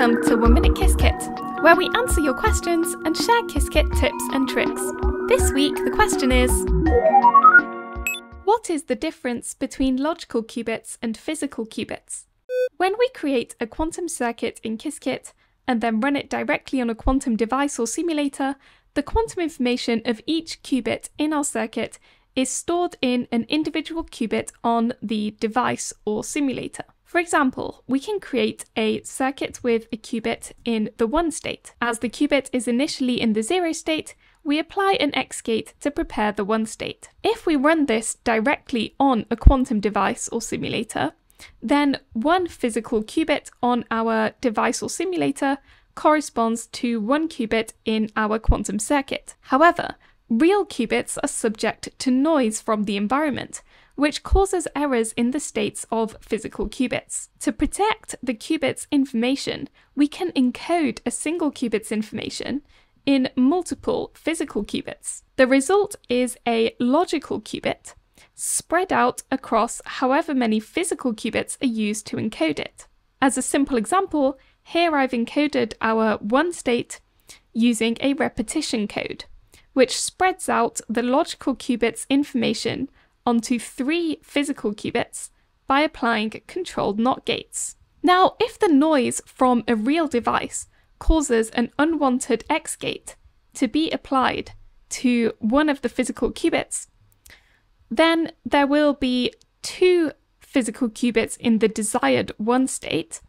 Welcome to One Minute Qiskit, where we answer your questions and share Qiskit tips and tricks. This week, the question is What is the difference between logical qubits and physical qubits? When we create a quantum circuit in Qiskit and then run it directly on a quantum device or simulator, the quantum information of each qubit in our circuit is stored in an individual qubit on the device or simulator. For example, we can create a circuit with a qubit in the 1 state. As the qubit is initially in the 0 state, we apply an X gate to prepare the 1 state. If we run this directly on a quantum device or simulator, then one physical qubit on our device or simulator corresponds to one qubit in our quantum circuit. However, real qubits are subject to noise from the environment, which causes errors in the states of physical qubits. To protect the qubit's information, we can encode a single qubit's information in multiple physical qubits. The result is a logical qubit spread out across however many physical qubits are used to encode it. As a simple example, here I've encoded our one state using a repetition code, which spreads out the logical qubit's information onto three physical qubits by applying controlled NOT gates. Now, if the noise from a real device causes an unwanted X gate to be applied to one of the physical qubits, then there will be two physical qubits in the desired one state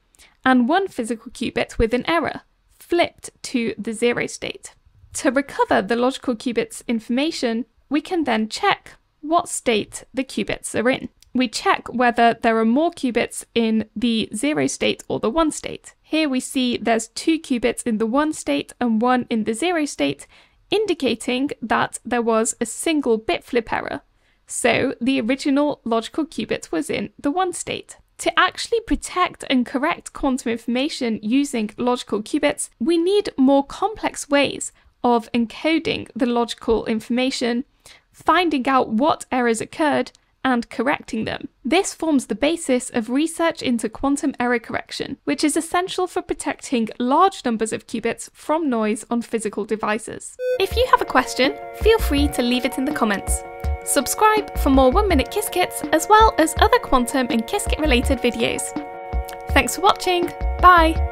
and one physical qubit with an error, flipped to the zero state. To recover the logical qubit's information, we can then check what state the qubits are in. We check whether there are more qubits in the zero state or the one state. Here we see there's two qubits in the one state and one in the zero state, indicating that there was a single bit flip error. So the original logical qubit was in the one state. To actually protect and correct quantum information using logical qubits, we need more complex ways of encoding the logical information finding out what errors occurred, and correcting them. This forms the basis of research into quantum error correction, which is essential for protecting large numbers of qubits from noise on physical devices. If you have a question, feel free to leave it in the comments. Subscribe for more 1 Minute Qiskits as well as other quantum and Qiskit related videos. Thanks for watching, bye!